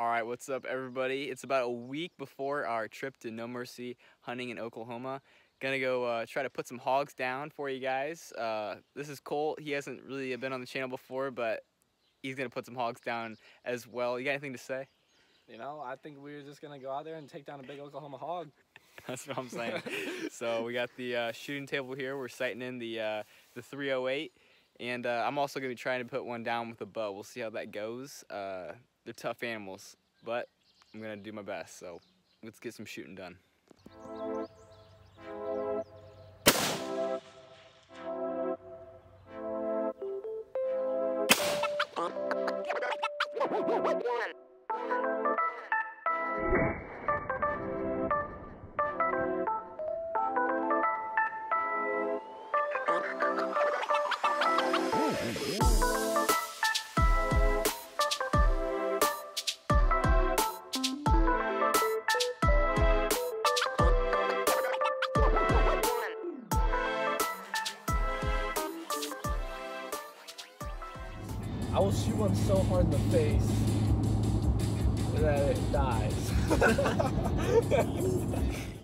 All right, what's up, everybody? It's about a week before our trip to No Mercy hunting in Oklahoma. Gonna go uh, try to put some hogs down for you guys. Uh, this is Cole. He hasn't really been on the channel before, but he's gonna put some hogs down as well. You got anything to say? You know, I think we are just gonna go out there and take down a big Oklahoma hog. That's what I'm saying. so we got the uh, shooting table here. We're sighting in the uh, the 308, and uh, I'm also gonna be trying to put one down with a bow. We'll see how that goes. They're tough animals, but I'm gonna do my best. So let's get some shooting done. I will shoot one so hard in the face that it dies.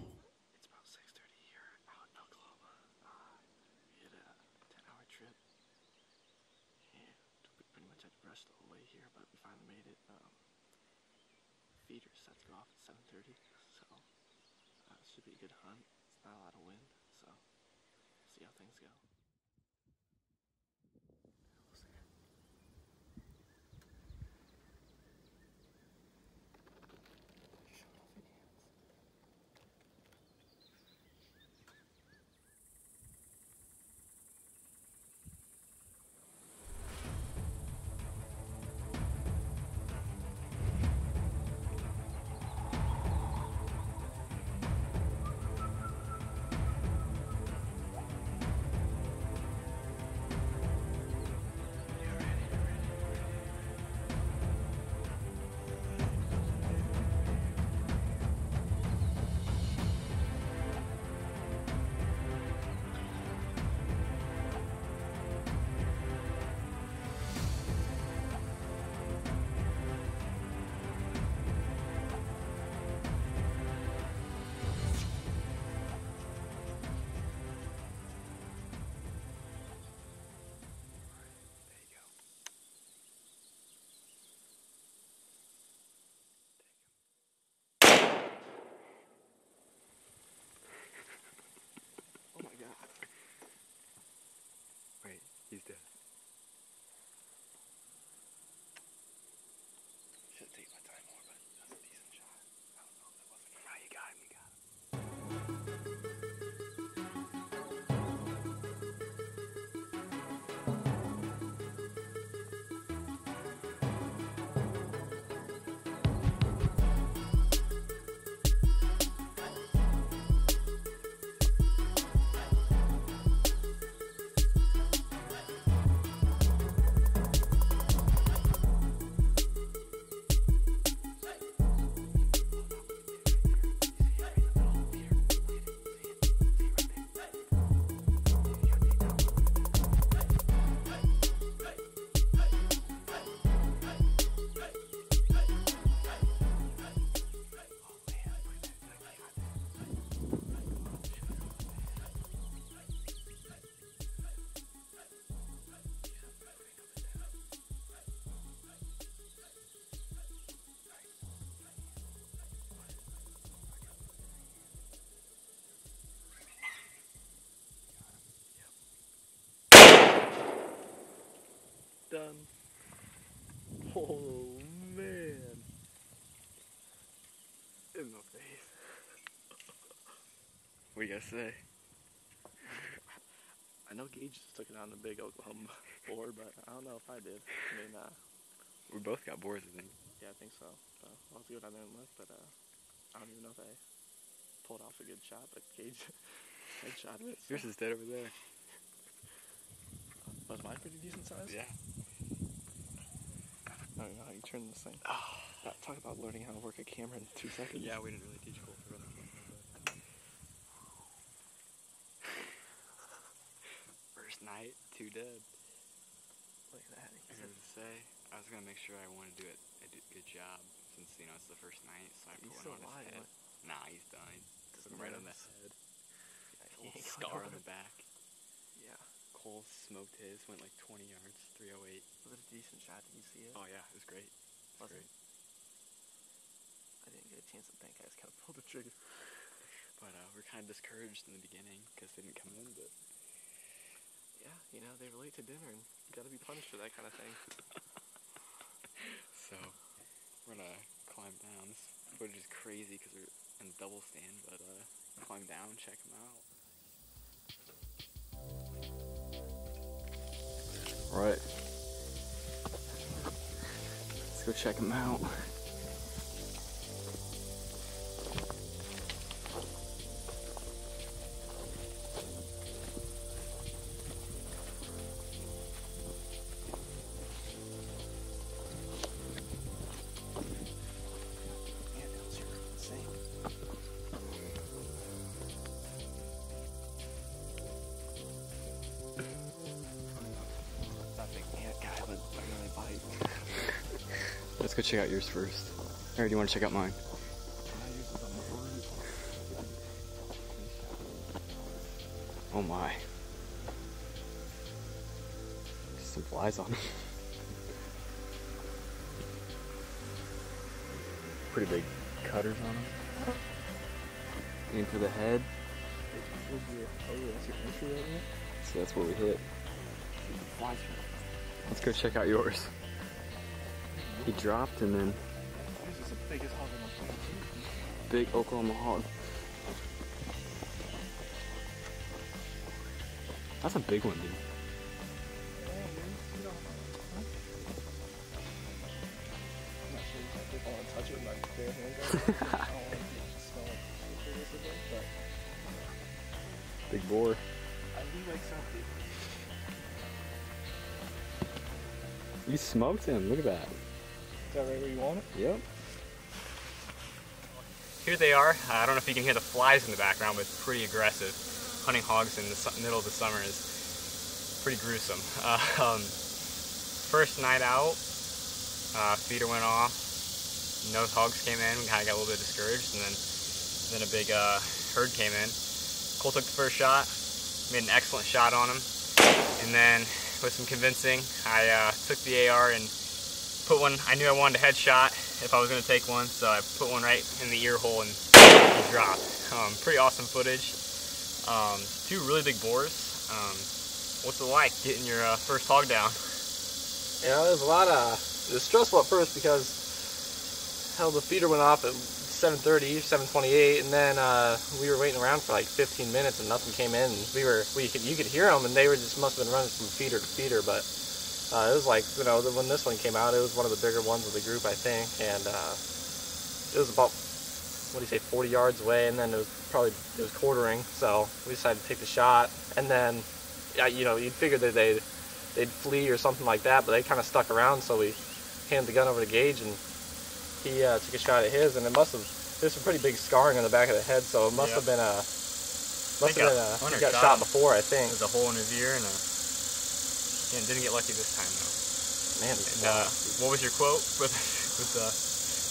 Oh man. In the face. What do you gotta say? I know Gage just took it on the big Oklahoma board, but I don't know if I did. I mean, uh, We both got boars, I think. yeah, I think so. Uh, I'll have to go down there and look, but uh, I don't even know if I pulled off a good shot, but Gage headshot it. So. Yours is dead over there. Was mine pretty decent size? Yeah. I don't know how you turn this thing. Uh, talk about learning how to work a camera in two seconds. Yeah, we didn't really teach Cole for First night, two dead. Look at that. I was gonna say, I was gonna make sure I want to do it a good job since you know, it's the first night, so I He's put still one on alive, his head. what? Nah, he's done. He took him right on the head. Yeah, he Little ain't going scar on the back. Yeah. Cole smoked his, went like 20 yards, 308. Was it a decent shot? Did you see it? Oh yeah, it was great. Was great. I didn't get a chance to think. I just kind of pulled the trigger. But uh, we're kind of discouraged in the beginning because they didn't come in, but Yeah, you know, they were late to dinner and you gotta be punished for that kind of thing. so we're gonna climb down. This footage is crazy because we're in double stand, but uh, climb down, check them out. Right. Let's go check them out. Go check out yours first. Or do you want to check out mine? Oh my. Some flies on him. Pretty big cutters on him. Aim for the head. So that's where we hit. Let's go check out yours. He dropped him then This is the biggest hog on the planet. big Oklahoma hog. That's a big one, dude. I'm not sure if I want to touch it with my bare hands. I don't want to smell it. But Big boar. he wakes up, dude. You smoked him. Look at that. Is that right where you want it? Yep. Here they are. I don't know if you can hear the flies in the background, but it's pretty aggressive. Hunting hogs in the su- middle of the summer is pretty gruesome. Uh, um, first night out, uh, feeder went off. No hogs came in. We kind of got a little bit discouraged, and then then a big uh, herd came in. Cole took the first shot, made an excellent shot on him, and then with some convincing, I uh, took the AR and put one. I knew I wanted a headshot if I was going to take one, so I put one right in the ear hole and dropped. Um, pretty awesome footage. Um, two really big boars. Um, what's it like getting your uh, first hog down? You know, there's a lot of. It was stressful at first because hell, the feeder went off at 7:30, 7:28, and then uh, we were waiting around for like 15 minutes and nothing came in. We were, we could, you could hear them, and they were just must have been running from feeder to feeder. But uh, it was like, you know, when this one came out, it was one of the bigger ones of the group, I think, and uh, it was about what do you say, 40 yards away, and then it was probably it was quartering. So we decided to take the shot, and then, yeah, you know, you'd figure that they they'd flee or something like that, but they kind of stuck around. So we handed the gun over to Gage, and he uh, took a shot at his, and it must have there's some pretty big scarring on the back of the head, so it must Yeah. have been a must have been a he got shot shot before, I think. There's a hole in his ear and a. Yeah, didn't get lucky this time though. Man, And, uh, what was your quote with with the,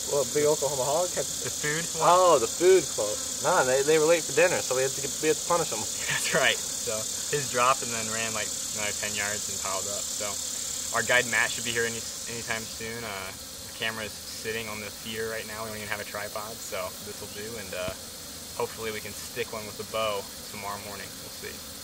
well, big Oklahoma hog. Had, the food? one? oh, the food quote. Nah, they, they were late for dinner, so we had to get, we had to punish them. That's right. So his dropped and then ran like another 10 yards and piled up. So our guide Matt should be here any anytime soon. Uh, the camera is sitting on the feeder right now. We don't even have a tripod, so this will do. And uh, hopefully we can stick one with the bow tomorrow morning. We'll see.